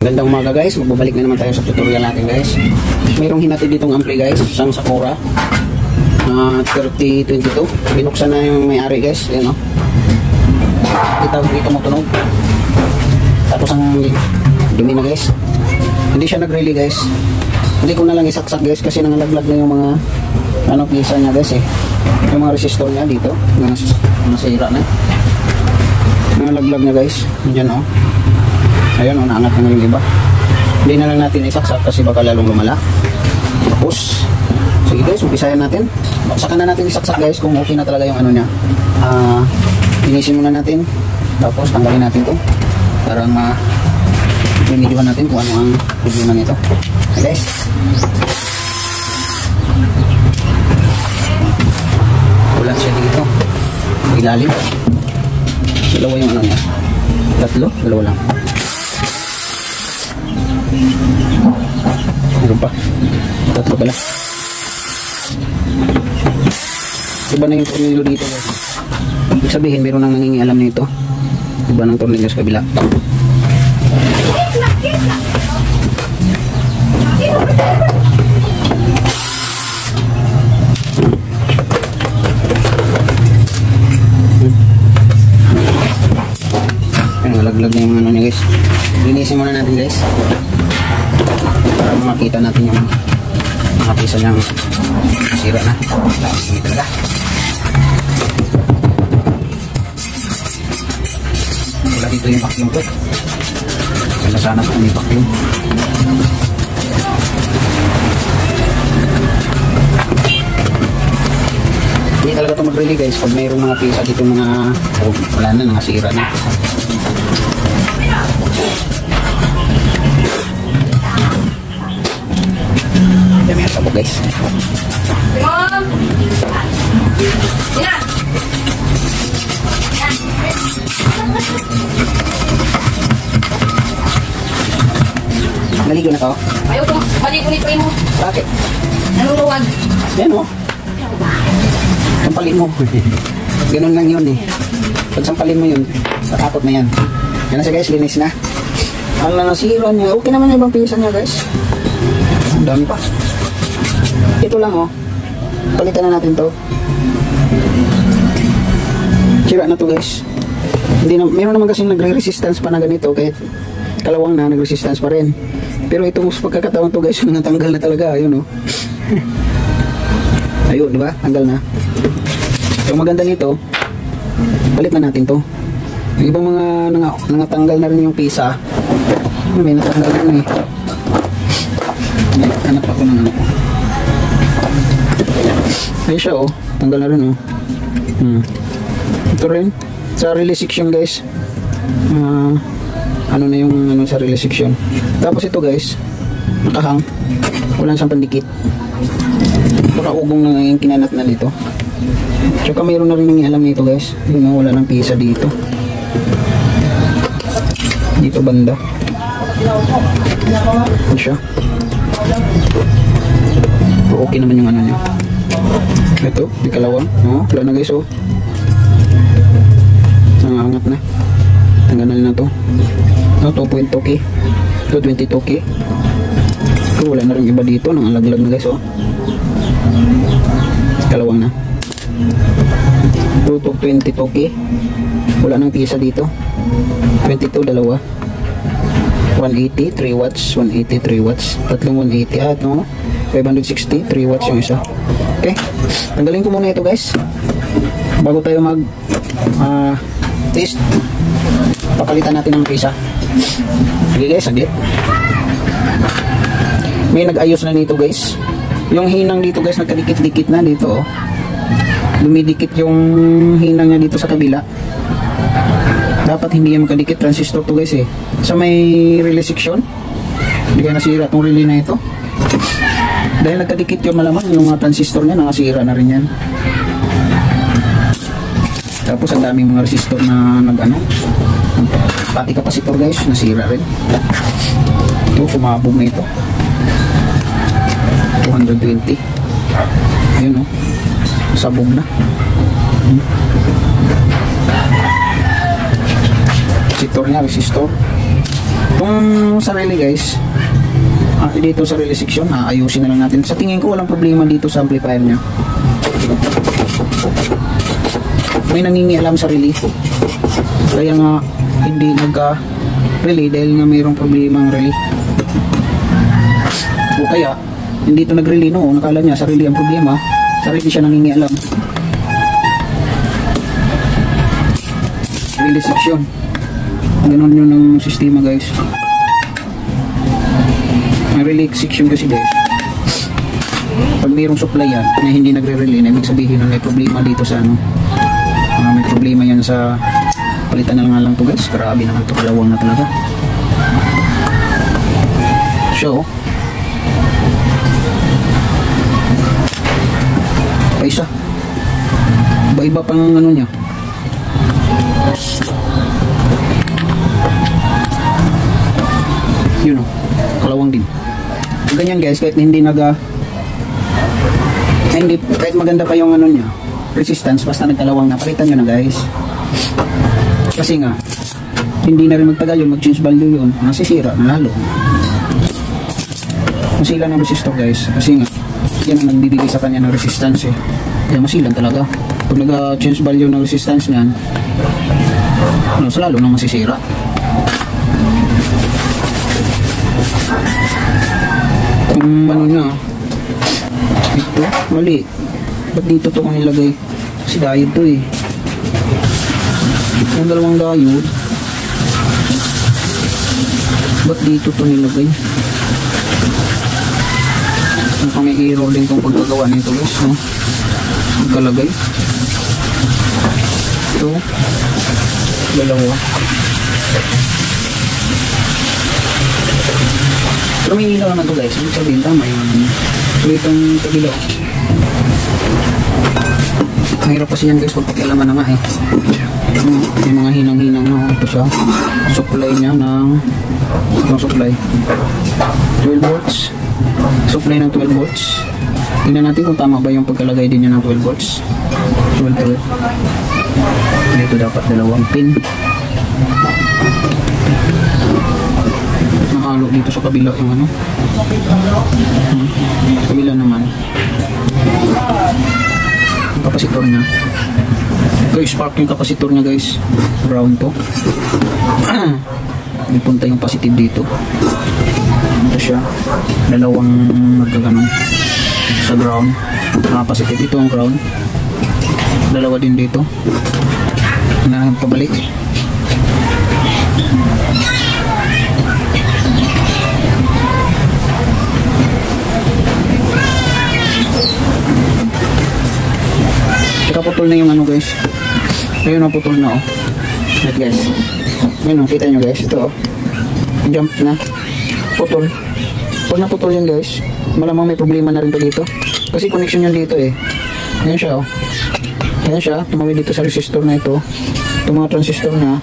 Gandang umaga guys, magbabalik na naman tayo sa tutorial natin guys. Mayroong hinatid ditong ampli guys, isang Sakura. Uh, 3022. Binuksan na yung may-ari guys, yan o. Kita dito mo tunog. Tapos ang dumi na guys. Hindi siya nag-relay guys. Hindi ko na lang isaksak guys kasi nangalaglag na yung mga ano pisa niya guys eh. Yung mga resistor niya dito, nas nasira na. Nangalaglag na guys. Diyan oh. Ayun oh, naangat na yung iba. Hindi na lang natin isaksak kasi baka lalong lumala. Tapos, sige guys, umpisayan natin. Saka na natin isaksak guys kung okay na talaga yung ano niya. Ah, uh, inisin muna natin. Tapos tanggalin natin to para ma Bimidyohan natin kung ano ang problema nito. Okay guys. Ulan siya dito. Ilalim. Dalawa yung ano niya. Tatlo? Dalawa lang. Meron pa. Tatlo pala. Iba na yung tornilyo dito guys. Ibig sabihin, meron nang nangingialam nito. Iba ng tornilyo sa kabila. Ayun, nalaglag na yung ano niya guys. Linisin muna natin guys. Para makita natin yung mga pisa niyang sira na. Hindi talaga. Wala dito yung vacuum ko. Kaya sana kung may vacuum. Hindi talaga ito mag-relay guys pag mayroong mga pisa dito mga wala na, nakasira na. Sabog guys. Naligo na to. Ayaw ko, balik ulit mo. Bakit? Naluluwag. Yan o. Sampalin mo. Ganun lang yun eh. Pag sampalin mo yun, natakot na yan. Yan na siya guys, linis na. Ang nasira niya, okay naman yung ibang pisa niya guys. Ang dami pa. Ito lang oh. Palitan na natin to. Sira na to guys. Hindi na, meron naman kasi nagre-resistance pa na ganito kahit kalawang na nagre-resistance pa rin. Pero itong pagkakataon to guys, natanggal na talaga. Ayun oh. Ayun, di ba? Tanggal na. Yung maganda nito, balik na natin to. Yung ibang mga nang, nangatanggal na rin yung pisa. May natanggal na eh. Hanap ako ng ano ko. Ayun siya oh. Tanggal na rin oh. Hmm. Ito rin. Sa release section guys. Ah... ano na yung ano sa release section. Tapos ito guys, nakahang. Walang siyang pandikit. Baka ugong na yung kinanat na dito. Tsaka mayroon na rin nangyay alam nito guys. Yun na wala ng pisa dito. Dito banda. Yan siya. Okay naman yung ano niya. Ito, di kalawang. Oh, wala na guys oh. Nangangat na. Tanggal na to. No, 2.2k. 222k. Pero wala na rin iba dito. Nang alaglag na guys oh. Kalawang na. 22k. Wala nang pisa dito. 22 dalawa. 180 3 watts 180 3 watts tatlong 180 at no 560 3 watts yung isa. Okay tanggalin ko muna ito guys. Bago tayo mag uh, test papalitan natin ng pisa. Sige guys saglit. May nag-ayos na dito guys. Yung hinang dito guys nagkadikit-dikit na dito oh. dumidikit yung hinang niya dito sa kabila. Dapat hindi yan magkadikit. Transistor to guys eh. Sa may relay section hindi kaya nasira itong relay na ito dahil nagkadikit yung malamang yung mga transistor niya nakasira na rin yan. Tapos ang daming mga resistor na nag ano pati kapasitor guys nasira rin. Ito kumabog na ito. 220 yun o oh. sabog na. Hmm. resistor niya resistor. Kung sarili guys, ah, dito sa relay section, aayusin na lang natin. Sa tingin ko walang problema dito sa amplifier niya. May nangingialam sa relay. Kaya nga hindi nagka relay dahil nga mayroong problema ang relay. O kaya, hindi ito nag-relay noon. Nakala niya sarili ang problema. Sarili siya nangingialam. Relay section. Ganon yun ang sistema guys. Ang relay section kasi guys. Pag mayroong supply yan na hindi nagre-relay, na ibig sabihin na may problema dito sa ano. Ah, may problema yan sa palitan na lang lang to guys. Grabe naman to kalawang na talaga. So, pa isa. Iba-iba pang ano niya. Kalawang din. Ganyan guys, kahit hindi naga hindi, kahit maganda pa yung ano niya, resistance, basta nagkalawang na, palitan nyo na guys. Kasi nga, hindi na rin magtagal yun, mag-change value yun, nasisira na lalo. Masilan ang resistor guys, kasi nga, yan ang nagbibigay sa kanya ng resistance eh. Kaya masilan talaga. Pag nag-change value ng resistance niyan, ano, lalo nang masisira. Kung ano niya, ito, mali. Ba't dito to kung nilagay? Kasi diode to eh. Yung dalawang diode. Ba't dito to nilagay? Mukhang may error din itong pagkagawa nito guys, no? Pagkalagay. Ito. Dalawa. Pero may ilaw naman to guys. Ibig sabihin tama yung ano. So itong kabila. Ang hirap kasi guys pag na nga eh. Ano, May mga hinang-hinang na ito siya. Supply niya ng itong supply. 12 volts. Supply ng 12 volts. Tingnan natin kung tama ba yung pagkalagay din niya ng 12 volts. 12 volt. Dito dapat dalawang pin. Dito sa kabila yung ano. Hmm. Kabila naman. Yung kapasitor niya. Yung spark yung kapasitor niya guys. Brown to. May yung positive dito. Ito siya. Dalawang magkaganon. Sa ground. Ah, positive. Ito ang ground. Dalawa din dito. Na pabalik. Saka putol na yung ano guys. Ayun na putol na oh. Net guys. Ayun oh, kita nyo guys. Ito oh. Jump na. Putol. Pag naputol yan guys, malamang may problema na rin pa dito. Kasi connection yan dito eh. Ayan siya oh. Ayan siya. Tumawid dito sa resistor na ito. Itong mga transistor na.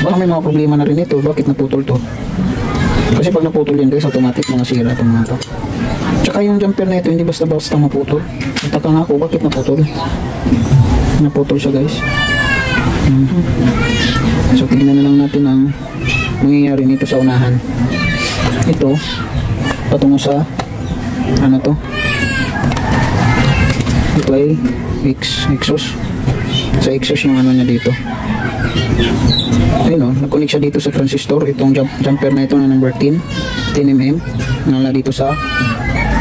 Baka may mga problema na rin ito. Bakit naputol to? Kasi pag naputol yan guys, automatic mga sira itong mga to. Tsaka yung jumper na ito, hindi basta-basta maputol. Nataka nga ako, bakit naputol? Naputol siya guys. Mhm. So, tignan na lang natin ang mangyayari nito sa unahan. Ito, patungo sa, ano to? Ito ay X, exhaust. Sa exhaust yung ano niya dito. Ayun o, nag-connect siya dito sa transistor. Itong jump, jumper na ito na number 10, 10mm. Nala dito sa,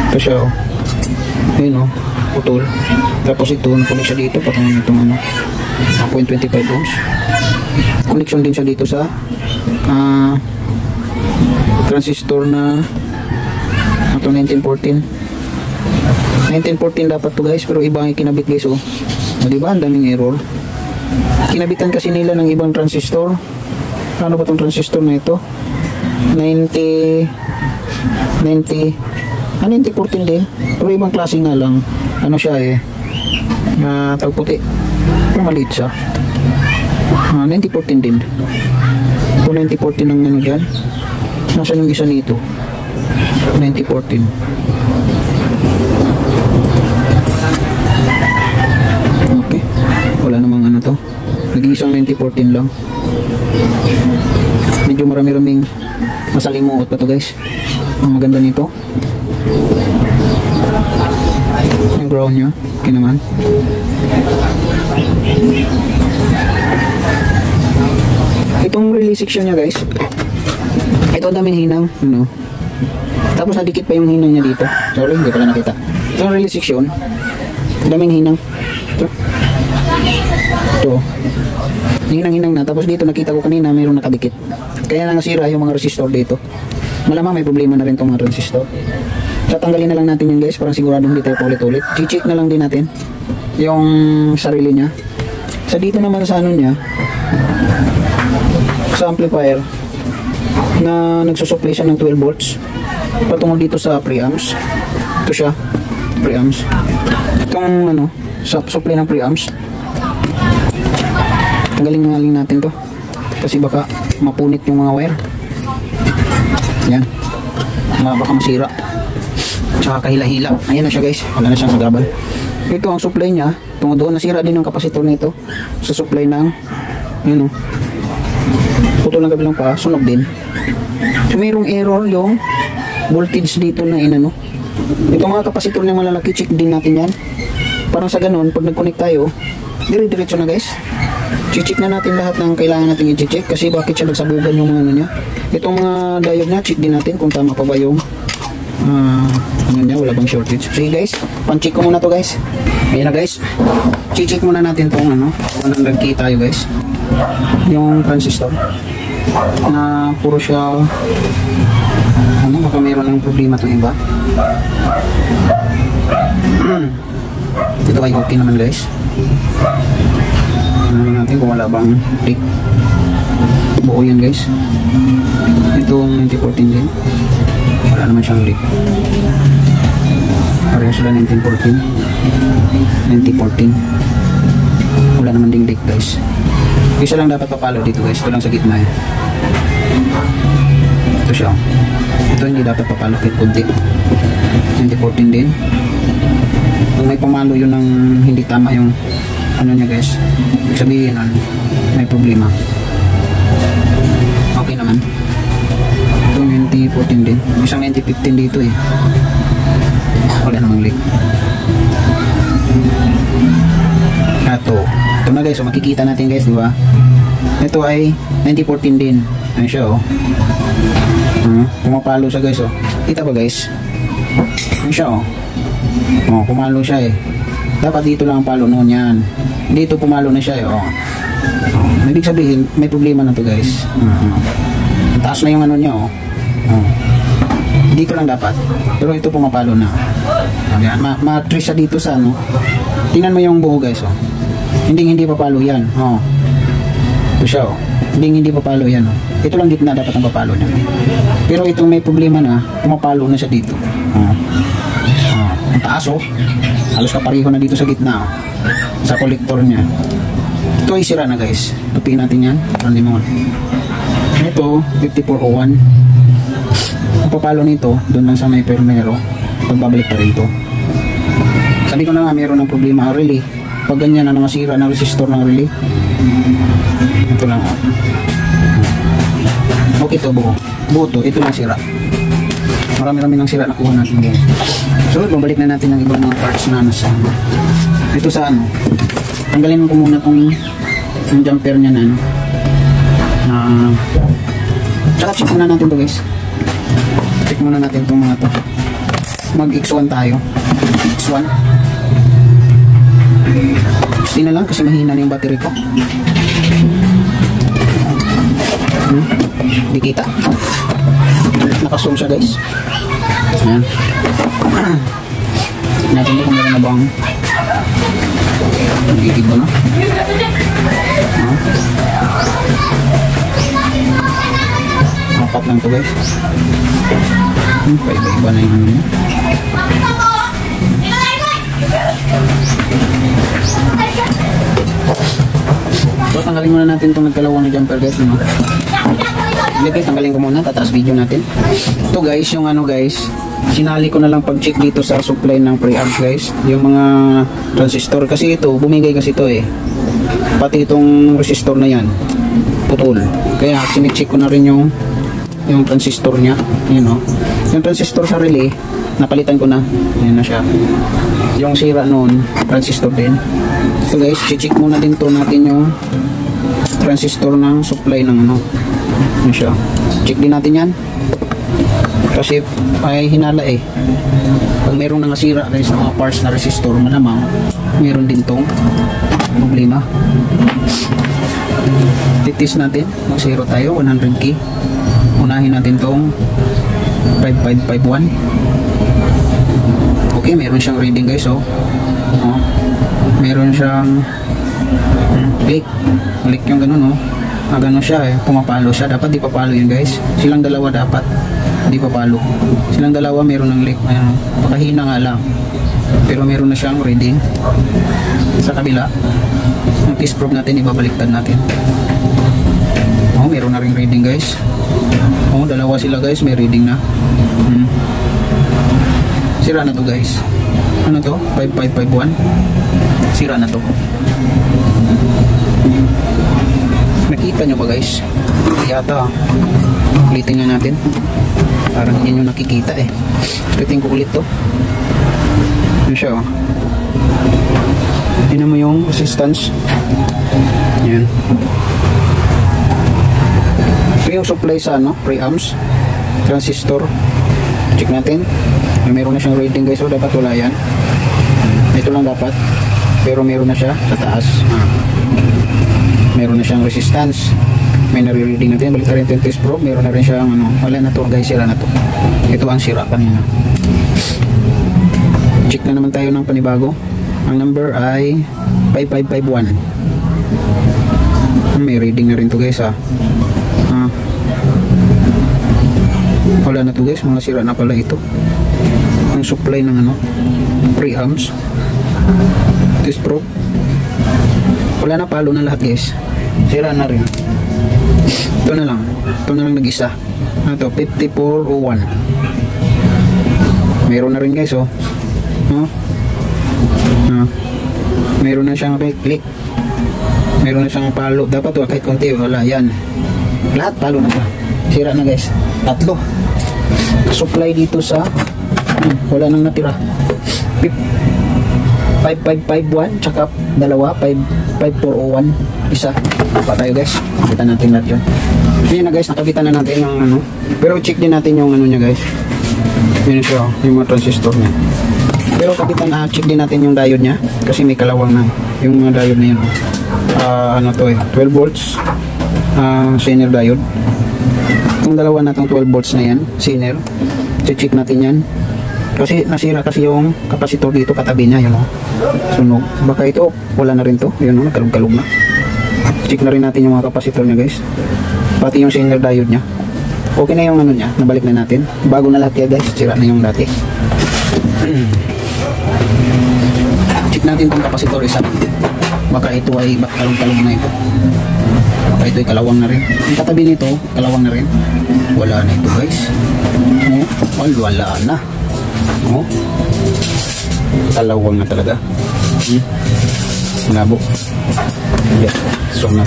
ito siya o. Ayun o, putol. Tapos ito, nag-connect siya dito. Patungan itong ano, 0.25 ohms. Connection din siya dito sa ah transistor na ito 1914 1914 dapat to guys pero iba ang kinabit guys oh. O diba ang daming error. Kinabitan kasi nila ng ibang transistor. Ano ba tong transistor na ito? 90 90 ah 1914 din. Pero ibang klase nga lang ano siya eh na tagputi pero maliit siya ah 1914 din o 1914 ang ano dyan Nasaan yung isa nito? 2014. Okay. Wala namang ano to. Nag-iisang 2014 lang. Medyo marami-raming masalimuot pa to guys. Ang maganda nito. Yung ground nyo. Okay naman. Itong release section niya guys. Ito ang daming hinang. Ano? Tapos nadikit pa yung hinang niya dito. Sorry, hindi pala nakita. Itong release section. Daming hinang. Ito. Ito. Hinang-hinang na. Tapos dito nakita ko kanina mayroong nakadikit. Kaya na nasira yung mga resistor dito. Malamang may problema na rin itong mga resistor. Tatanggalin na lang natin yun guys para sigurado hindi tayo paulit-ulit. Check na lang din natin yung sarili niya. Sa dito naman sa ano niya, sa amplifier na nagsusupply siya ng 12 volts patungo dito sa preamps. Ito siya, preamps. Itong ano, sa supply ng preamps. Tanggalin nga lang natin to. Kasi baka mapunit yung mga wire. Yan. Baka masira. Tsaka kahila-hila. Ayan na siya guys. Wala na siyang sagabal. Ito ang supply niya. Tungo doon nasira din yung kapasitor nito. Sa supply ng yun o. Putol ng kabilang pa. Sunog din. Mayroong error yung voltage dito na inano. Ito mga kapasitor na malalaki. Check din natin yan. Parang sa ganun, pag nag-connect tayo, dire-diretso na guys. Check na natin lahat ng kailangan natin i-check kasi bakit siya nagsabugan yung mga ano niya. Itong mga diode niya, check din natin kung tama pa ba yung ah, ano niya, wala bang shortage. Sige guys, pan-check ko muna to guys. Ayan na guys. Check muna natin tong ano, 100 key tayo guys. Yung transistor na puro siya ano, baka mayroon ng problema itong iba. Ito ay okay naman guys. Ano natin kung wala bang leak. Buo yan guys. Itong 2014 din. Wala naman siyang leak. Pareho sila 1914. 2014. Wala naman ding leak guys. Isa lang dapat papalo dito guys. Ito lang sa gitna eh. Ito siya. Ito hindi dapat papalo kahit kunti. 2014 din. Kung may pumalo yun ng hindi tama yung ano niya guys. Sabihin ano, may problema. Okay naman. Itong 2014 din. Isang 2015 dito eh. Wala namang leak. Ito. Ito na guys. So makikita natin guys, di ba? Ito ay 2014 din. Ayan siya oh. Hmm, pumapalo siya guys oh. Kita ba guys? Ayan siya oh. Oh, pumalo siya eh. Dapat dito lang ang palo noon yan. Dito pumalo na siya eh. Oh. Ibig sabihin, may problema na to guys. Mhm. Ang Taas na yung ano niya oh. Dito lang dapat. Pero ito pumapalo na. Ma matris siya dito sa ano. Tingnan mo yung buo guys oh. Hindi hindi papalo yan. Oh. Ito siya oh. Hindi hindi papalo yan oh. Ito lang gitna dapat ang papalo niya. Pero itong may problema na, pumapalo na siya dito. Oh. Oh, ang taas oh. Halos kapareho na dito sa gitna oh. Sa kolektor niya. Ito ay sira na guys. Tupin natin yan. Para hindi mo. Ito, 5401. Ang papalo nito, doon lang sa may permero. Pagbabalik pa rin ito. Sabi ko na nga, mayroon ng problema ang relay. Pag ganyan na masira ng resistor ng relay. Ito lang. Okay to buo. Buo to. Ito lang sira. Marami-rami ng sira nakuha natin guys. So, babalik na natin ang ibang mga parts na nasa ito sa ano. Tanggalin ko muna tong yung jumper niya na ano. Na Tsaka check muna natin to guys. Muna natin tong mga to. Mag X1 tayo. X1. Gusto na lang kasi mahina na yung battery ko. Hmm? Di kita. Naka-zoom siya guys. Ayan. Natin kung meron na bang nagigib ba na? Apat lang to guys. Hmm, paiba-iba na yung ano. So, tanggalin muna natin itong nagkalawang na jumper guys. No? Hindi guys, tanggalin ko muna. Tataas video natin. Ito guys, yung ano guys, sinali ko na lang pag-check dito sa supply ng preamp guys. Yung mga transistor. Kasi ito, bumigay kasi ito eh. Pati itong resistor na yan. putol. Kaya sinicheck ko na rin yung yung transistor niya. Yun o. Yung transistor sa relay, napalitan ko na. Yan na siya. Yung sira noon, transistor din. So guys, check muna din to natin yung transistor ng supply ng ano. Yan siya. Check din natin yan. Kasi ay hinala eh. Pag mayroong nangasira guys sa mga parts na resistor, malamang meron din tong problema. Titis natin. Mag zero tayo. 100k. Unahin natin tong 5551. Okay, meron siyang reading guys. Oh. oh. Meron siyang click. Click yung ganun oh. Ah, ganun siya eh. Pumapalo siya. Dapat di papalo yun guys. Silang dalawa dapat. Di papalo. Silang dalawa meron ng leak. Ayan, oh. pakahina nga lang. Pero meron na siyang reading. Sa kabila, ang test probe natin, ibabaliktad natin. Oh, meron na ring reading guys. Oh, dalawa sila guys, may reading na. Hmm. Sira na to guys. Ano to? 5551. Sira na to. Nakita nyo ba guys? Yata. Ulitin nga natin. Parang hindi nyo nakikita eh. Ulitin ko ulit to. Yun siya oh. Tignan mo yung resistance. Yan. Ito yung supply sa ano, preamps, transistor. Check natin. May meron na siyang rating guys, so dapat wala yan. Ito lang dapat. Pero meron na siya sa taas. Ah. Meron na siyang resistance. May nare-reading natin. Balik rin test probe. Meron na rin siyang ano, wala na to guys, sira na to. Ito ang sira kanina. Check na naman tayo ng panibago. Ang number ay 5551. May reading na rin to guys ha. Wala na to guys, mga sira na pala ito. Ang supply ng ano, preamps. Test probe. Wala na palo na lahat guys. Sira na rin. Ito na lang. Ito na lang nag-isa. Ano to? 5401. Meron na rin guys oh. Oh. Ah. Meron na siyang right click. Meron na siyang palo. Dapat wala kahit konti. Wala. Yan. Lahat palo na pa. Sira na guys. Tatlo. Supply dito sa hmm, wala nang natira. Pip. 5551 tsaka dalawa 55401 isa. Pa tayo guys. Kita natin lahat yun. Yun na guys. Nakabitan na natin yung ano. Pero check din natin yung ano nya guys. Yun siya yung mga transistor nya pero kapitan uh, check din natin yung diode nya kasi may kalawang na. Yung mga diode na yun uh, ano to eh. 12 volts uh, senior diode itong dalawa na itong 12 volts na yan senior check natin yan. Kasi nasira kasi yung kapasitor dito katabi niya yun o sunog. Baka ito wala na rin to. Yun o nagkalog-kalog na. Check na rin natin yung mga kapasitor niya guys. Pati yung senior diode niya. Okay na yung ano niya nabalik na natin. Bago na lahat yan guys. Sira na yung dati. Check natin kung kapasitor isa. Baka ito ay kalong-kalong na ito baka ito kalawang na rin. Katabi nito kalawang na rin. Wala na ito guys. Oh, wala na. Oh. Kalawang na talaga. Hmm. labo yeah. so na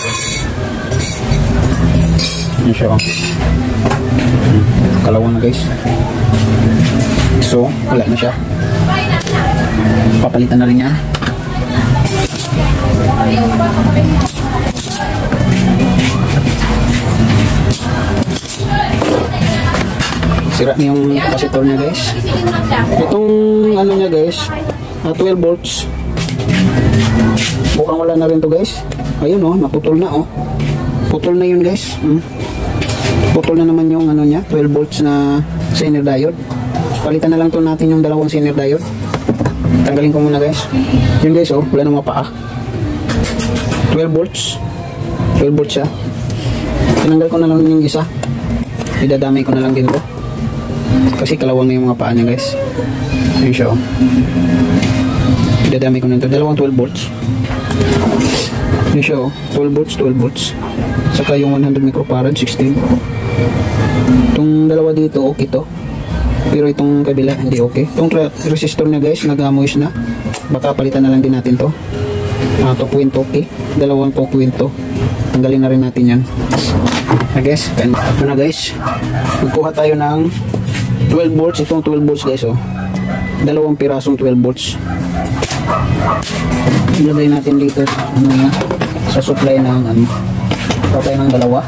yun siya oh. hmm. kalawang na guys. So wala na siya. Papalitan na rin yan sira na yung capacitor niya guys. Itong ano niya guys uh, 12 volts. Mukhang wala na rin to guys. Ayun oh naputol na oh. Putol na yun guys. Hmm. putol na naman yung ano niya 12 volts na senior diode. Palitan na lang to natin yung dalawang senior diode. Tanggalin ko muna guys. Yun guys oh wala nang mapaa. 12 volts. 12 volts siya tinanggal ko na lang yung isa. Idadamay ko na lang din to. Kasi kalawang na yung mga paa niya guys. Yun siya oh. Idadami ko na ito dalawang 12 volts. Yun siya oh. 12 volts 12 volts. Saka yung 100 microfarad 16 itong dalawa dito okay to. Pero itong kabila hindi okay. Itong resistor niya guys nag-amoys na baka palitan na lang din natin to uh, 2.2 okay dalawang 2.2 tanggalin na rin natin yan. I guess, ito na guys. Magkuha tayo ng 12 volts. Itong 12 volts guys oh. Dalawang pirasong 12 volts. Ilagay natin dito ano yan, sa supply ng ano. Kuha tayo ng dalawa.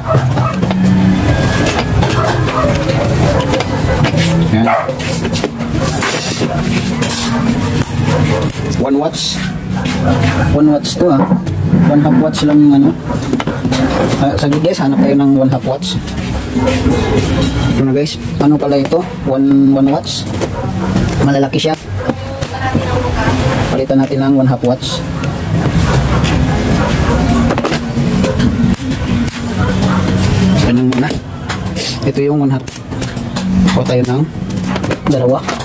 Yan. 1 watts. 1 watts to ah. 1 half watts lang yung ano. Uh, saglit guys, hanap tayo ng 1 half watts. Ito na guys. Ano pala ito? 1 1 watts. Malalaki siya. Palitan natin ng 1 half watts. Ganun muna. Ito yung 1 half. Kuha tayo ng dalawa.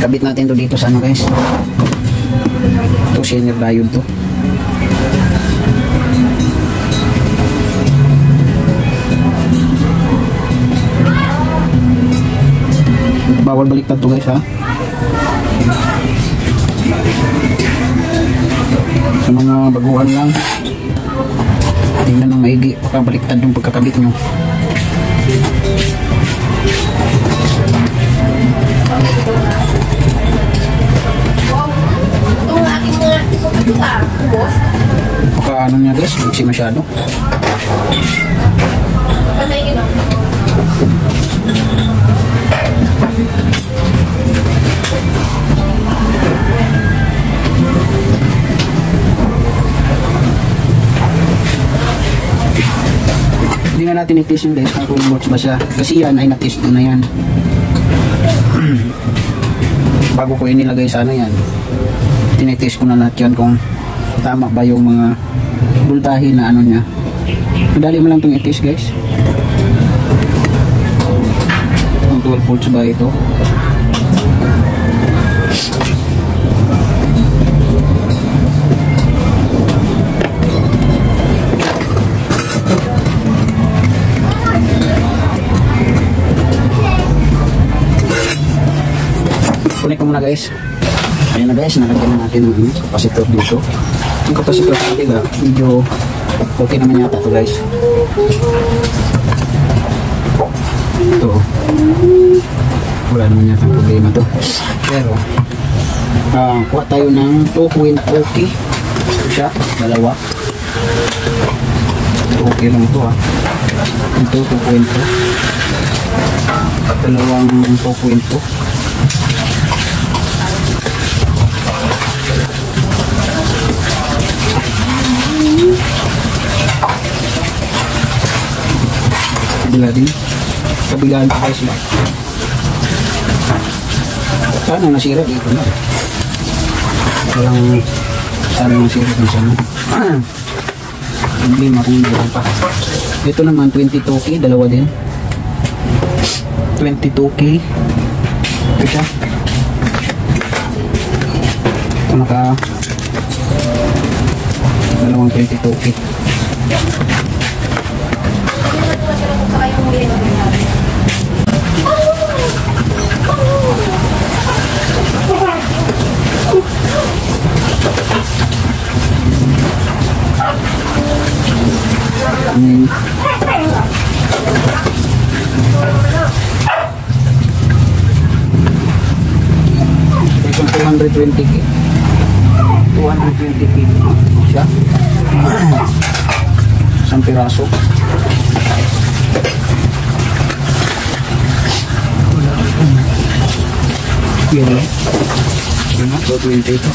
Kabit natin to dito sa ano guys. Ito senior diode to. Bawal baliktad to guys ha. Sa mga baguhan lang. Tingnan ng maigi. Baka baliktad yung pagkakabit nyo. Ano niya guys, magsi masyado. Hindi nga natin i-test yung guys kung watch ba siya. Kasi yan ay na-test ko na yan. Bago ko inilagay sa ano yan. Tinetest ko na lahat yan kung tama ba yung mga voltahe na ano niya. Madali mo lang itong i-test guys. Kung 12 volts ba ito. Kunin ko muna guys. Ayan na guys, nalagyan na natin ng capacitor dito. Yung capacitor sa kanila, medyo okay naman yata to guys. Ito. Wala naman yata problema to. Pero, ah kuha tayo ng 2.0 okay. Siya, dalawa. Okay lang to ah. Ito, 2.0. Dalawang 2.0. kabila din. Kabilaan pa guys ba sana nasira? Dito na. Walang sana nasira dun sana hindi makunggulan pa. Ito naman 22k dalawa din. 22k ito siya. Ito naka dalawang 22k Saka yung huli ng ginagawa. Mm. Itong 220k. 220k siya. Isang piraso. Yun lang. Yun na, 220 ito.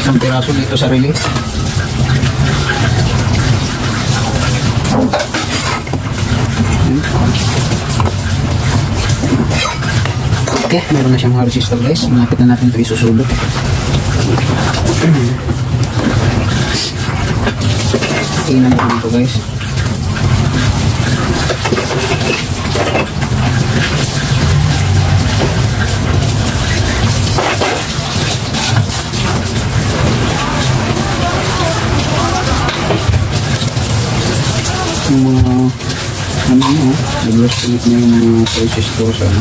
Isang piraso dito sa release. Okay, meron na siyang resistor guys. Malapit na natin ito isusulot. Tingnan natin ito guys. Nag-lost ulit na yung mga resistor sa ano.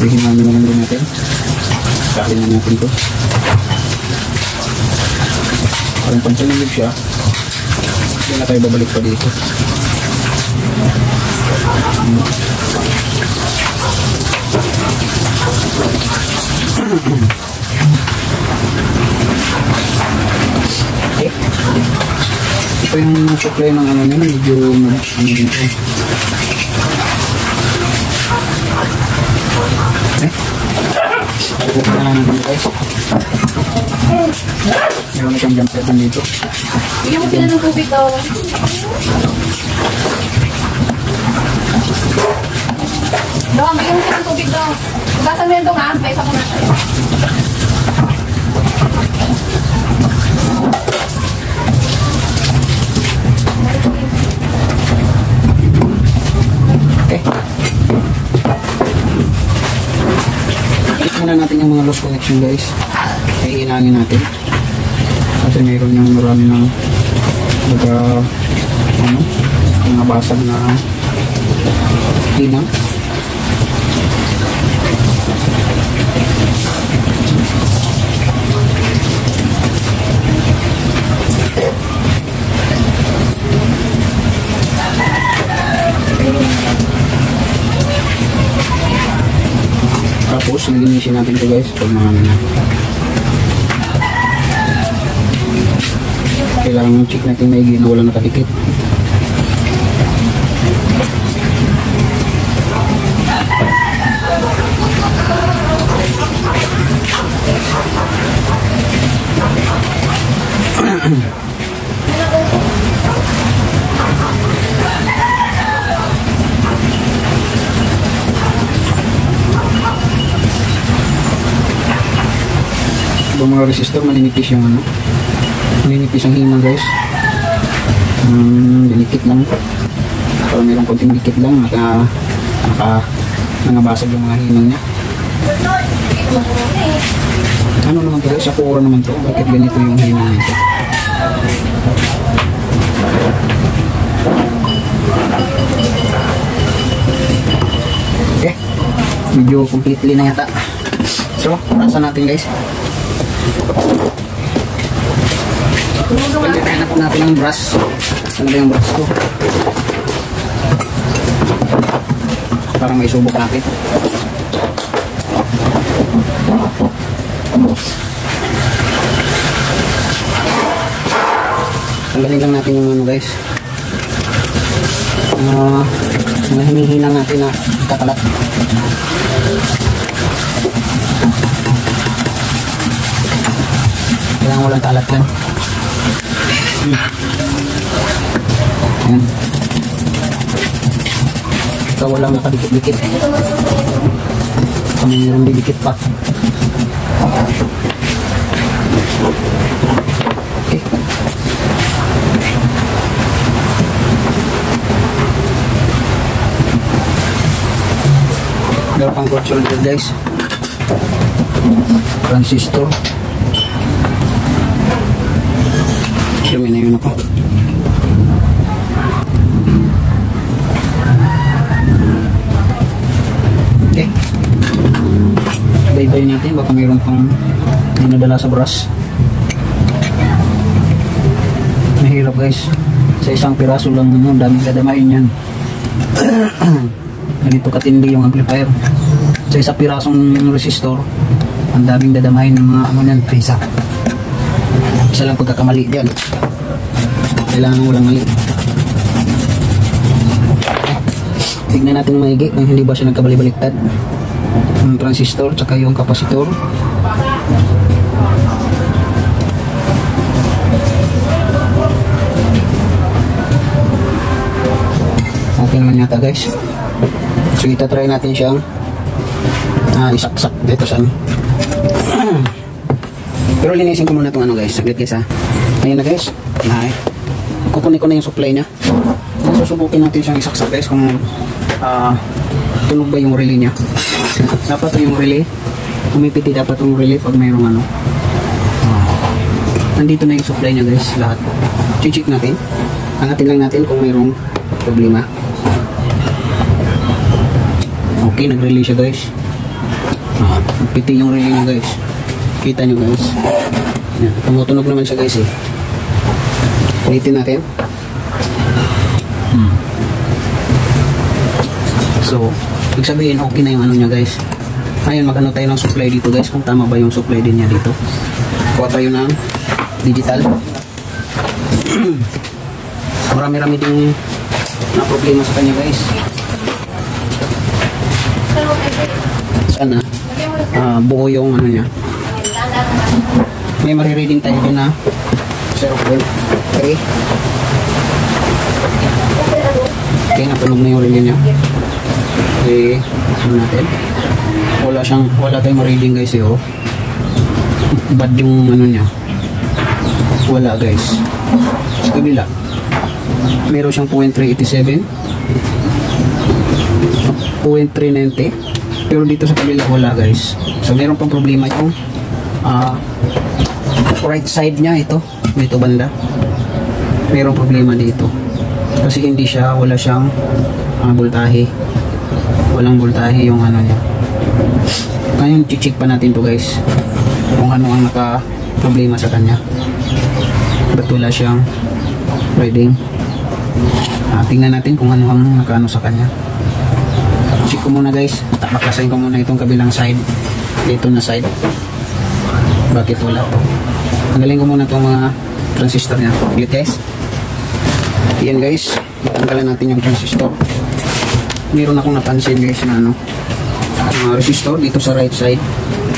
Hihinaan na lang din natin. Kain na natin to. Parang pagpalimig siya. Hindi na tayo babalik pa dito. Okay. Ito yung supply ng ano nila, medyo ano dito. Okay. Buka na lang natin guys. Meron na siyang jumper din dito. Bigyan mo sila ng tubig daw. Daw, bigyan mo sila ng tubig daw. Ugasan mo yan daw ha. Paisa ko na. Okay. Muna natin yung mga lost connection guys. Iinangin natin. Kasi mayroon yung marami ng baga, ano, mga basag na hinang. Tapos, nilinisin natin ito guys. Pag mga na. Kailangan check natin na wala nakadikit. Mga resistor, maninipis yung ano. Maninipis ang hina guys. Hmm, dinikit lang. Pero mayroong konting dikit lang. Naka, naka, nangabasag yung mga hinang niya. Ano naman to guys? Sa kura naman to. Bakit ganito yung hinang nito? Okay. Medyo completely na yata. So, nasa natin guys. Na po natin ang brush. Ano ba yung brush ko? Parang may subok natin. Tanggalin lang natin yung ano guys. Uh, mga hinihinang natin na kakalat. Kailangan walang kalat yan. Yan. Ito walang nakadikit-dikit. Kung mayroong didikit pa. Okay. Meron pang shoulder guys. Transistor. Dumi na yun ako. Okay. Baybay natin. Baka mayroon pang dinadala sa brush. Mahirap guys. Sa isang piraso lang ano, daming dadamain yan. Ganito katindi yung amplifier. Sa isang pirasong resistor, ang daming dadamain ng mga ano yan, prisa. Isa lang pagkakamali dyan. Kailangan walang mali. Tignan natin maigi kung hindi ba siya nagkabali-baliktad. Yung transistor, tsaka yung kapasitor. Okay naman yata guys. So itatry natin siyang ah, isaksak dito sa ano. Pero linisin ko muna itong ano guys. Saglit guys ha. Ayan na guys. Ay. Kukunin ko na yung supply niya. Susubukin natin siyang isaksak guys kung ah, tunog ba yung relay niya. dapat yung relay. Pumipiti dapat yung relay pag mayroong ano. Nandito na yung supply niya guys. Lahat. Check natin. Angatin lang natin kung mayroong problema. Okay, nag-relay siya guys. Ah, piti yung relay niya guys. Kita nyo guys. Yan, tumutunog naman siya guys eh. Ulitin natin. Hmm. So, ibig sabihin okay na yung ano niya guys. Ngayon, mag-ano tayo ng supply dito guys. Kung tama ba yung supply din niya dito. Kuha tayo ng digital. Marami-rami ding na problema sa kanya guys. Sana ah, buo yung ano niya. May marireading tayo din na 0.3. Okay, natunog na yung relay niya. Okay, ano natin? Wala siyang, wala tayong ma-reading guys eh oh. Bad yung ano niya. Wala guys. Sa kabila. Meron siyang 0.387. 0.390. Pero dito sa kabila wala guys. So meron pang problema yung ah right side niya ito. Dito banda. Meron problema dito. Kasi hindi siya, wala siyang ah, voltahe. Walang voltahe yung ano niya. Ngayon, chichik pa natin to guys. Kung ano ang naka problema sa kanya. Ba't wala siyang reading? Ah, tingnan natin kung ano ang nakaano sa kanya. Check ko muna guys. Tapaklasin ko muna itong kabilang side. Dito na side. Bakit wala? Tanggalin ko muna itong mga transistor niya. Ulit guys. Yan guys. Tanggalan natin yung transistor. Meron akong napansin guys na ano. Uh, resistor dito sa right side.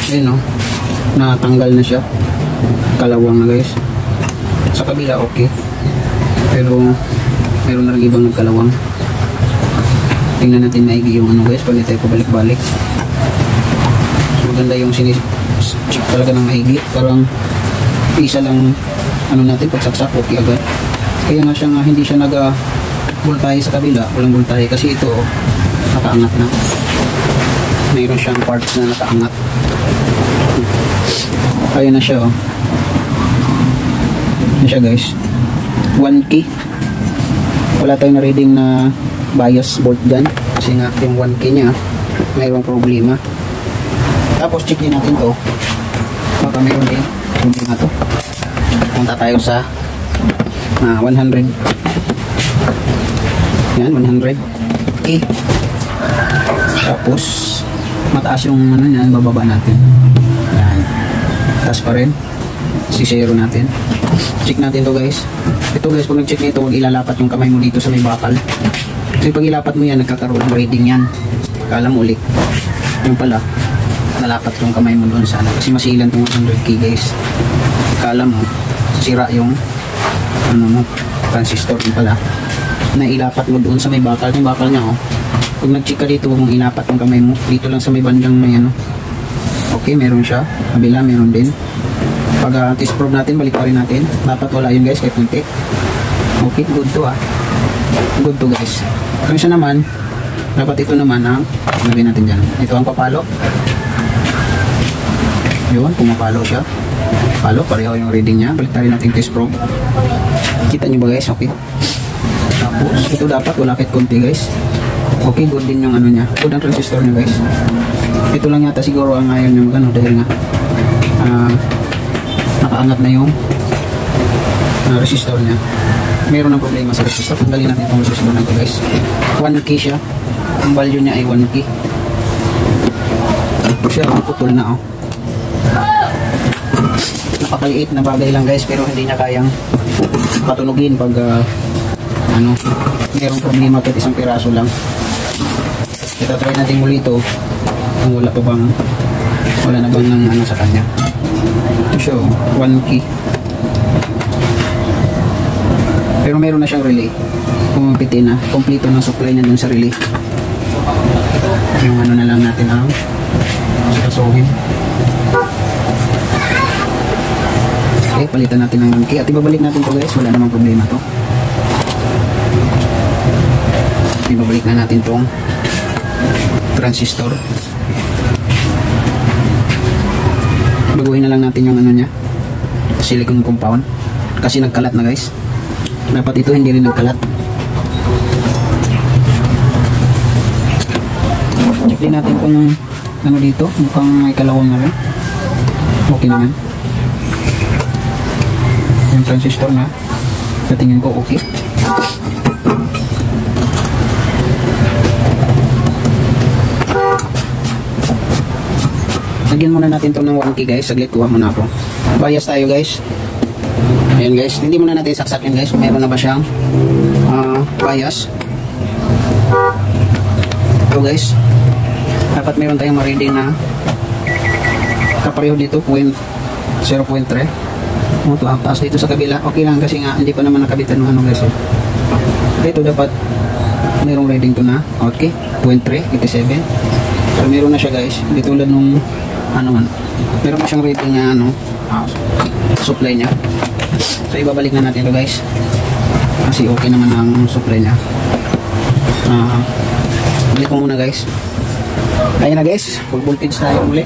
Ayun no. Natanggal na siya. Kalawang na guys. Sa kabila okay. Pero meron na rin ibang nagkalawang. Tingnan natin maigi yung ano guys. Pag tayo pabalik-balik. Maganda yung sinis check talaga ng maigi. Parang isa lang ano natin pagsaksak okay agad. Kaya nga siya nga hindi siya nag uh, sa kabila. Walang voltahe kasi ito nakaangat na. Mayroon siyang parts na nakaangat. Kaya na siya oh. Yan siya guys. 1 key. Wala tayong na reading na bias volt dyan. Kasi nga yung 1 key niya mayroong problema. Tapos check natin to. Baka mayroon din problema to. Punta tayo sa ah, 100. Yan, 100. Okay. Tapos mataas yung ano niyan, bababa natin. Yan. Taas pa rin. Si zero natin. Check natin to guys. Ito guys, pag nag-check nito, huwag ilalapat yung kamay mo dito sa may bakal. Kasi pag ilapat mo yan, nagkakaroon ng reading yan. Kala mo ulit. Yung pala, nalapat yung kamay mo doon sa ano. Kasi masilan tong 100k guys. Kala mo, sira yung ano mo, transistor yung pala. Na ilapat mo doon sa may bakal. Yung bakal niya oh. Pag nag-check ka dito, mong ilapat yung kamay mo. Dito lang sa may bandang may ano. Okay, meron siya. Kabila, meron din. Pag uh, test probe natin, balik pa rin natin. Dapat wala yun guys, kahit kunti. Okay, good to ah. Good to guys. Kung siya naman, dapat ito naman ang lagay natin dyan. Ito ang papalo. Yun, pumapalo siya. Palo, pareho yung reading niya. Balik rin natin test probe. Kita nyo ba guys? Okay. Tapos, ito dapat wala kahit kunti guys. Okay, good din yung ano niya. Good ang transistor niya guys. Ito lang yata siguro ang ayaw niya magano dahil nga uh, nakaangat na yung uh, resistor niya. Meron ng problema sa resistor. Tanggalin natin itong resistor na ito guys. 1 key siya. Ang value niya ay 1 key. Ito siya, ang putol na oh. Napakaliit na bagay lang guys pero hindi niya kayang patunugin pag uh, ano, merong problema kahit isang piraso lang. Ito try natin muli ito kung wala pa bang wala na bang ng ano sa kanya. Ito siya, 1 key. Pero meron na siyang relay. Pumapiti na. Kompleto ng supply na dun sa relay. Yung ano na lang natin ang kasuhin. Okay, palitan natin ng 1 key. At ibabalik natin to guys. Wala namang problema to. Ibabalik na natin tong transistor. Baguhin na lang natin yung ano niya. Silicone compound. Kasi nagkalat na guys. Dapat ito hindi rin nagkalat. Check din natin kung ano dito. Mukhang may kalawang na rin. Okay naman. Yung transistor na. Sa tingin ko okay. Lagyan muna natin to ng 1K guys. Saglit kuha muna ako. Bias tayo guys. Ayan guys. Hindi muna natin saksak yan guys. Kung meron na ba siyang ah, bias. Ito guys. Dapat meron tayong ma-reading na kapareho dito. Point 0.3. O, ito, taas dito sa kabila. Okay lang kasi nga hindi pa naman nakabitan ng ano guys. Eh. Dito dapat merong reading to na. Okay. 0.3, 87. So meron na siya guys. Hindi tulad nung ano man. Meron na siyang rating na ano ah, supply niya. So ibabalik na natin to guys. Kasi okay naman ang supply niya. Ah, balik ko muna guys. Ayun na guys, full voltage tayo ulit.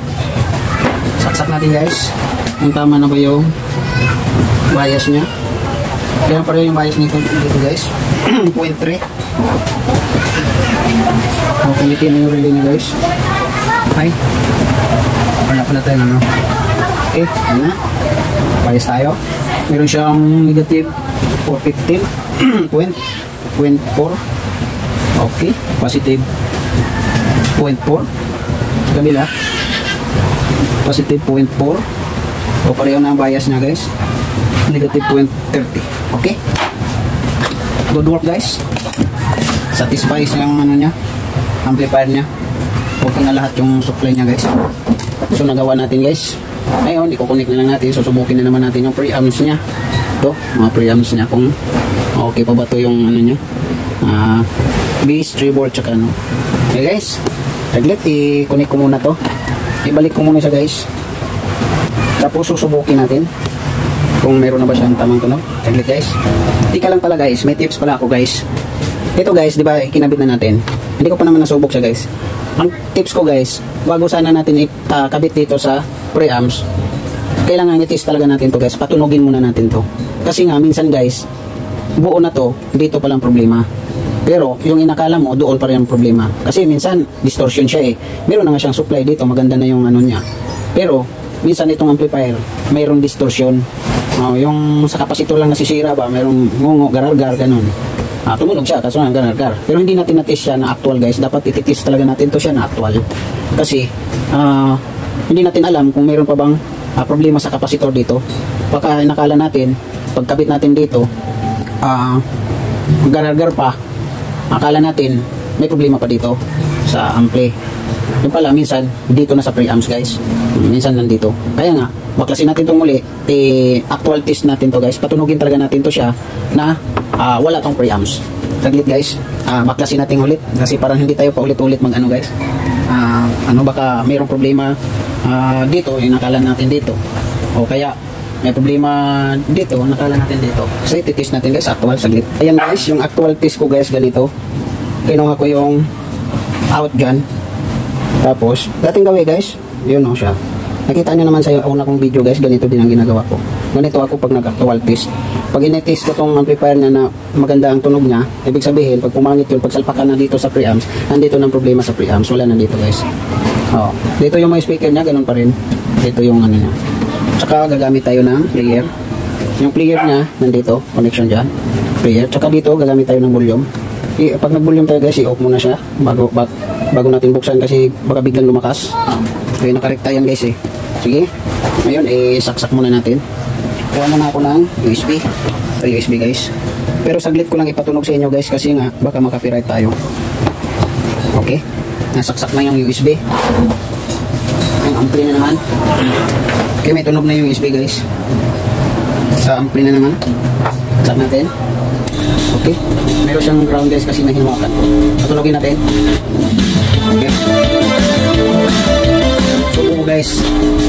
Saksak natin guys. Kung tama na ba yung bias niya. Kaya pareho yung bias nito dito guys. 0.3. Oh, kumitin na yung relay niya guys. Ay. Wala pala tayo ano. Okay, yan na. Bias tayo. Meron siyang negative 415. Point, point 4. Okay. Positive 0.4. Sa kabila. Positive 0.4. O pareho na ang bias niya guys. Negative 0.30. Okay. Good work guys. Satisfies yung ano niya. Amplifier niya. Okay na lahat yung supply niya guys. So nagawa natin guys. Ngayon, ikukunik na lang natin. Susubukin na naman natin yung preamps niya. Ito, mga preamps niya. Kung okay pa ba to yung ano niya. Ah, bass, treble, tsaka ano. Okay guys. Saglit, i-connect ko muna to. Ibalik ko muna siya guys. Tapos susubukin natin kung meron na ba siyang tamang tunog. Saglit guys. Tika lang pala guys, may tips pala ako guys. Ito guys, di ba, kinabit na natin. Hindi ko pa naman nasubok siya guys. Ang tips ko guys, bago sana natin ikabit dito sa preamps, kailangan i-test talaga natin to guys. Patunogin muna natin to. Kasi nga, minsan guys, buo na to, dito palang problema. Pero yung inakala mo, doon pa rin ang problema. Kasi minsan, distortion siya eh. Meron na nga siyang supply dito, maganda na yung ano niya. Pero, minsan itong amplifier, mayroong distortion. Oh, yung sa kapasitor lang nasisira ba, mayroong ngungo, garargar, ganun. Ah, tumunog siya, kaso nga garargar. Pero hindi natin na-test siya na actual guys. Dapat ititest talaga natin to siya na actual. Kasi, ah, hindi natin alam kung mayroon pa bang ah, problema sa kapasitor dito. Baka nakala natin, pagkabit natin dito, ah, garargar pa, akala natin may problema pa dito sa ampli. Yung pala, minsan, dito na sa preamps guys. Minsan nandito. Kaya nga, baklasin natin itong muli, i-actual test natin to guys. Patunugin talaga natin to siya na ah, wala tong preamps. Saglit guys, ah, baklasin natin ulit. Kasi parang hindi tayo paulit-ulit mag ano guys. Ah, ano baka mayroong problema ah, dito, yung nakala natin dito. O kaya, may problema dito, nakala natin dito. So, ititest natin guys, actual saglit. Ayan guys, yung actual test ko guys, ganito. Kinuha ko yung out dyan. Tapos, dating gawin guys, yun o siya. Nakita nyo naman sa una kong video guys, ganito din ang ginagawa ko. Ganito ako pag nag-actual test. Pag in-test ko tong amplifier na, na maganda ang tunog niya, ibig sabihin, pag pumangit yun, pag salpakan na dito sa preamps, nandito ng problema sa preamps, wala na dito guys. Oh, dito yung mga speaker niya, ganun pa rin. Dito yung ano niya. Tsaka gagamit tayo ng player. Yung player niya, nandito, connection dyan. Player. Tsaka dito, gagamit tayo ng volume. I, pag nag-volume tayo guys, i-off muna siya bago, bago, bago natin buksan kasi baka biglang lumakas. Okay, nakarekta yan guys eh. Sige. Ngayon, i-saksak muna natin. Kuha muna ako ng USB. Ito USB guys. Pero saglit ko lang ipatunog sa inyo guys kasi nga baka makapiright tayo. Okay. Nasaksak na yung USB. Yung ampli na naman. Okay, may tunog na yung USB guys. Sa ampli na naman. Saksak natin. Okay. Meron siyang ground guys kasi nahinuwakan. Patunogin natin. Okay. So guys.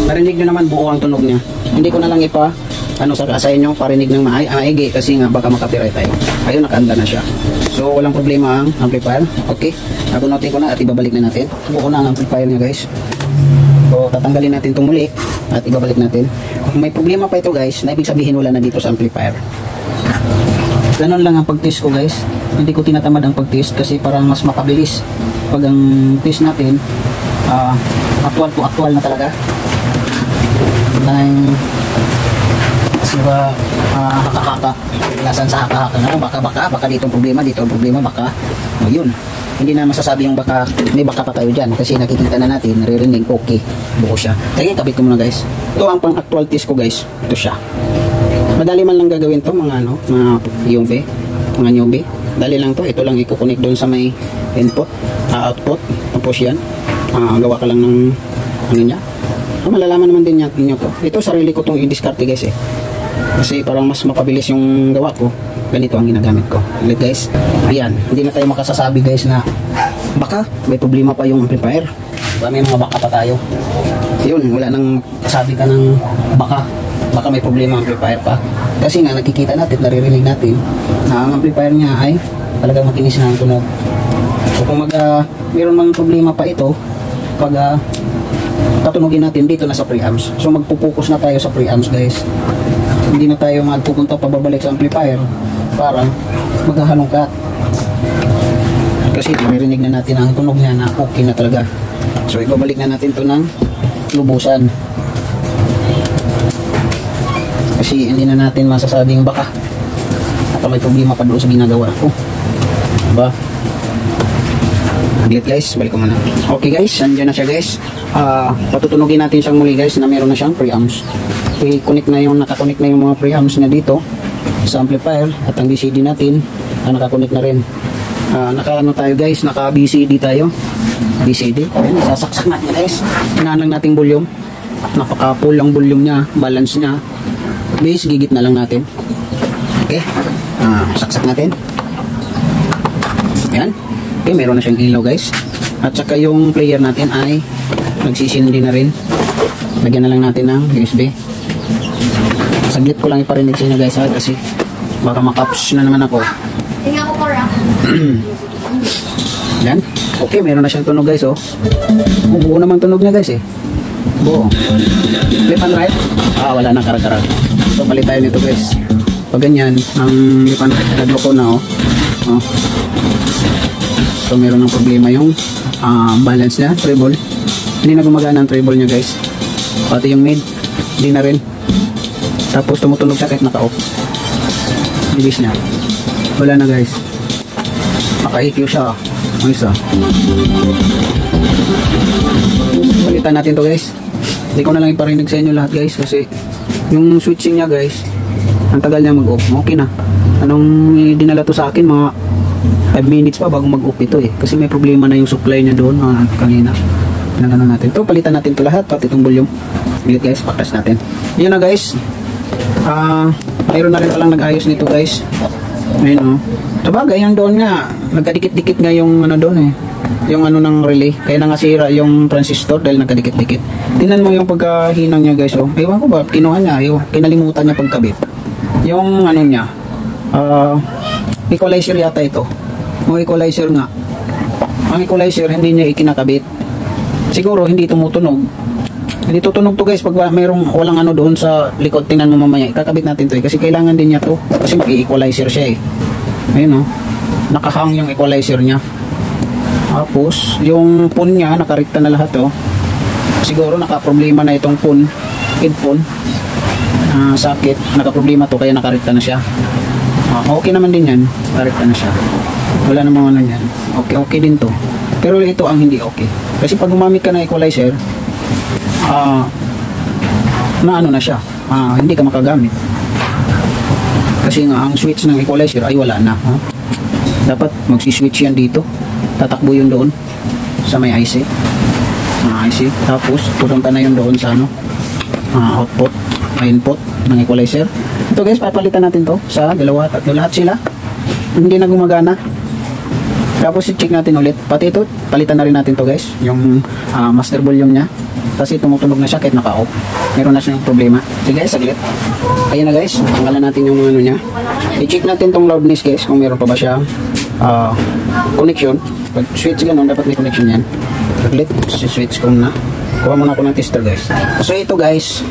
Narinig nyo naman buo ang tunog niya. Hindi ko na lang ipa ano sa sa inyo parinig ng maay maigi kasi nga baka makapiright tayo. Ayun nakaanda na siya. So walang problema ang amplifier. Okay. Abunutin ko na at ibabalik na natin. Buo na ang amplifier niya guys. So tatanggalin natin itong muli at ibabalik natin. Kung may problema pa ito guys, na ibig sabihin wala na dito sa amplifier. Ganun lang ang pag-test ko guys. Hindi ko tinatamad ang pag-test kasi parang mas makabilis. Pag ang test natin, ah, actual to actual na talaga. Nang kasi ba ah, haka-haka sa haka-haka na baka baka baka dito problema dito problema baka o yun hindi na masasabi yung baka may baka pa tayo dyan kasi nakikita na natin naririnig okay buo siya kaya kabit ko muna guys ito ang pang actual test ko guys ito siya madali man lang gagawin to mga ano mga UV mga newbie dali lang to ito lang ikukunik doon sa may input ah, output. Tapos yan. Ah, gawa ka lang ng ano niya. Ah, malalaman naman din natin nyo to. Ito sarili ko tong i-discarte guys eh. Kasi parang mas mapabilis yung gawa ko. Ganito ang ginagamit ko. Ulit guys ayan. Hindi na tayo makasasabi guys na baka may problema pa yung amplifier. Baka may mga baka pa tayo. Yun wala nang sabi ka ng baka. Baka may problema ang amplifier pa. Kasi nga nakikita natin naririnig natin na ang amplifier niya ay talagang makinis na ang tunog so kung mag ah, meron mang problema pa ito pag ah, tatunogin natin dito na sa preamps. So magpupokus na tayo sa preamps guys. Hindi na tayo magpupunta pababalik sa amplifier para maghahalongkat kasi maririnig na natin ang tunog niya na okay na talaga. So ibabalik na natin to ng lubusan. Kasi hindi na natin masasabing baka. Baka may problema pa doon sa ginagawa ko. Diba Saglit guys, balik ko muna. Okay guys, andyan na siya guys. Ah, patutunugin natin siyang muli guys na meron na siyang preamps. I-connect na yung nakakonect na yung mga preamps niya dito sa amplifier at ang DCD natin ah, nakakonect na rin. Ah, naka ano tayo guys, naka BCD tayo. BCD. Ayan, sasaksak natin guys. Tinaan lang natin volume. Napaka-full ang volume niya, balance niya. Base, gigit na lang natin. Okay. Ah, saksak natin. Okay, meron na siyang ilaw guys. At saka yung player natin ay nagsisindi na rin. Lagyan na lang natin ng USB. Saglit ko lang iparinig sa inyo guys ha, kasi baka makaps na naman ako. Tingnan ko, Cora. Yan. Okay, meron na siyang tunog guys oh. Buo naman tunog niya guys eh. Buo. Left and right? Ah, wala na karag-karag. So, palit tayo nito guys. Pag ganyan, ang left and right, naglo ko na oh. oh. So, meron ng problema yung ah, balance niya, treble. Hindi na gumagana ang treble niya guys. Pati yung mid, hindi na rin. Tapos tumutunog siya kahit naka-off. Bilis niya. Wala na guys. Naka-EQ siya. Ang isa. Balitan natin to guys. Hindi ko na lang iparinig sa inyo lahat guys kasi yung switching niya guys, ang tagal niya mag-off. Okay na. Anong dinala to sa akin mga 5 minutes pa bago mag-off ito eh. Kasi may problema na yung supply niya doon mga kanina. Pinagano natin. Ito, palitan natin to lahat. Pati itong volume. Bilit guys, pakas natin. Yun na guys. Ah, mayroon na rin palang nag-ayos nito guys. Ayun oh. Sabagay, yung doon nga, nagkadikit-dikit nga yung ano doon eh. Yung ano ng relay. Kaya na nga sira yung transistor dahil nagkadikit-dikit. Tingnan mo yung pagkahinang niya guys oh. Ewan ko ba, kinuha niya. Yung, kinalimutan niya pagkabit. Yung ano niya, ah, equalizer yata ito. Yung equalizer nga. Ang equalizer hindi niya ikinakabit. Siguro hindi tumutunog. Hindi tutunog to guys pag mayroong walang ano doon sa likod. Tingnan mo mamaya. Ikakabit natin to eh. Kasi kailangan din niya to. Kasi mag-equalizer siya eh. Ayun oh. Nakahang yung equalizer niya. Tapos, yung pun niya, nakarikta na lahat oh. Siguro nakaproblema na itong pun. Headphone. Ah, sakit. Nakaproblema to kaya nakarikta na siya. Ah, okay naman din yan. Nakarikta na siya. Wala namang ano yan. Okay, okay din to. Pero ito ang hindi okay. Kasi pag gumamit ka ng equalizer, ah, na ano na siya. Ah, hindi ka makagamit. Kasi nga, ang switch ng equalizer ay wala na. Ha? Dapat magsi-switch yan dito. Tatakbo yun doon sa may IC. Ah, IC. Tapos, pupunta na yun doon sa ano, ah, output, input ng equalizer. Ito guys, papalitan natin to sa dalawa, tatlo, lahat sila. Hindi na gumagana. Tapos i-check natin ulit. Pati ito, palitan na rin natin to guys. Yung ah, master volume niya. Kasi tumutunog na siya kahit naka-off. Meron na siyang problema. Sige guys, saglit. Ayan na guys, tanggalan natin yung ano niya. I-check natin tong loudness guys kung meron pa ba siya ah, connection. Pag switch ganun, dapat may connection yan. Saglit, switch ko na. Kuha muna ako ng tester guys. So ito guys,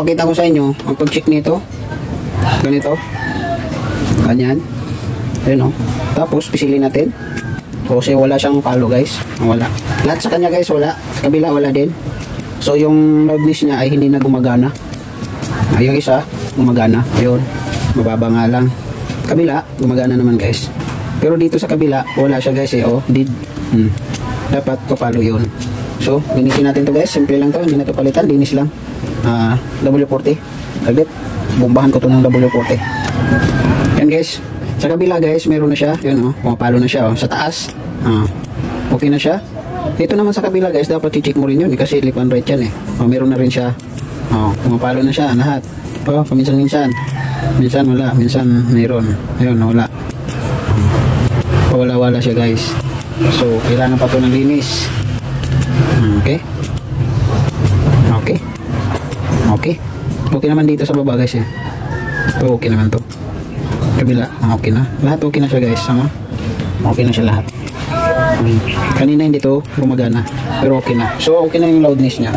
papakita ko sa inyo ang pag-check nito. Ganito. Ganyan. Ayun o. Tapos, pisilin natin. Kasi wala siyang palo guys. Wala. Lahat sa kanya guys, wala. Sa kabila, wala din. So, yung loudness niya ay hindi na gumagana. Yung isa, gumagana. Ayun. Mababa nga lang. Kabila, gumagana naman guys. Pero dito sa kabila, wala siya guys eh. Oh, did. Hmm. Dapat papalo yun. So, linisin natin to guys. Simple lang to. Hindi na to palitan. Linis lang. Ah, W40. Agad. Bombahan ko to ng W40. Yan guys. Sa kabila guys, meron na siya. Yun oh, pumapalo na siya oh. Sa taas. Ah, okay na siya. Ito naman sa kabila guys, dapat i-check mo rin yun eh, kasi lip and right yan eh. Oh, meron na rin siya. Oh, pumapalo na siya lahat. Oh, paminsan-minsan. Minsan wala, minsan mayroon. Ayun, wala. Wala-wala siya guys. So, kailangan pa to ng linis. Okay. Okay. Okay. Okay naman dito sa baba guys eh. Okay naman to. Kabila, ah, okay na. Lahat okay na siya guys. Sama? Okay na siya lahat. Kanina hindi to gumagana. Pero okay na. So okay na yung loudness niya.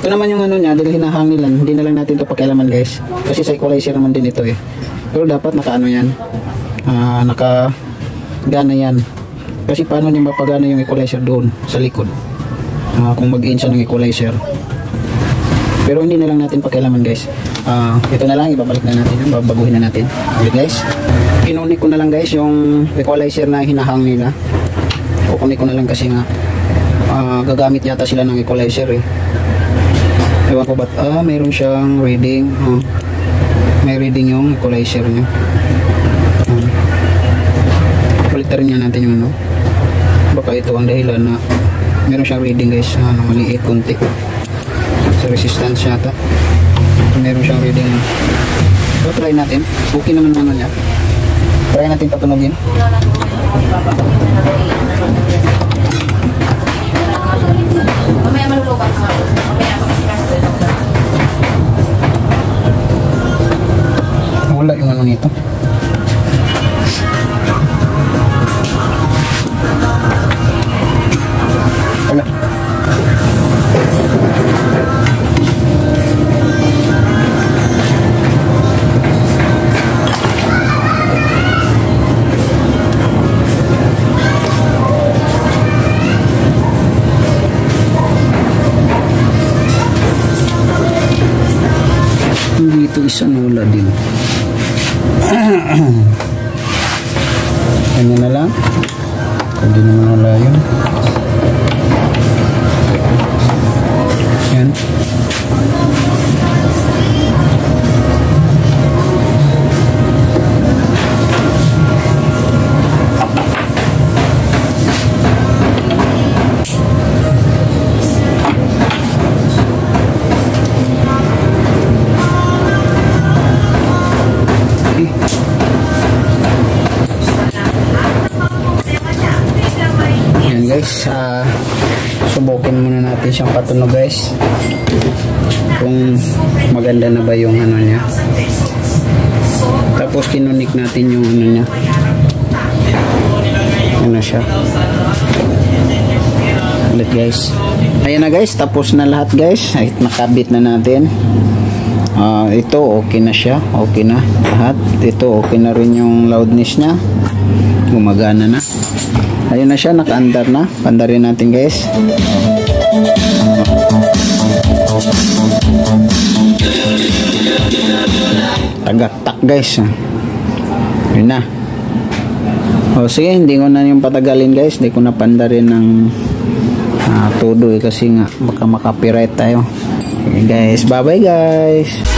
Ito naman yung ano niya, dahil hinahangilan, hindi na lang natin ito pakialaman guys. Kasi sa equalizer naman din ito eh. Pero dapat naka ano yan. Ah, naka gana yan. Kasi paano niya mapagana yung equalizer doon sa likod. Ah, kung mag-in siya ng equalizer. Pero hindi na lang natin pakialaman guys. Ah, ito na lang ibabalik na natin yung babaguhin na natin. Okay guys. Kinunik ko na lang guys yung equalizer na hinahang nila. Kukunik ko na lang kasi nga ah, gagamit yata sila ng equalizer eh. Ewan ko ba't ah mayroon siyang reading. ah. may reading yung equalizer niya. Ah. Baliktarin nga natin yung ano. Baka ito ang dahilan na meron siyang reading guys na ano, maliit konti resistance yata. Meron siyang reading. So try natin. Okay naman naman niya. Try natin patunogin Mamaya malulubat. Mamaya wala yung ano nito. Wala isa wala din Kanya na lang. Hindi naman wala yun. Yan guys, tapos na lahat guys. Ay, nakabit na natin. Ah, ito okay na siya. Okay na lahat. Ito okay na rin yung loudness niya. Gumagana na. Ayun na siya, naka-andar na. Pandarin natin guys. Tagaktak guys. Yun na. O sige, hindi ko na yung patagalin guys. Hindi ko na pandarin ng ah, todo eh, kasi nga baka makapiright tayo. Okay, guys, bye bye guys.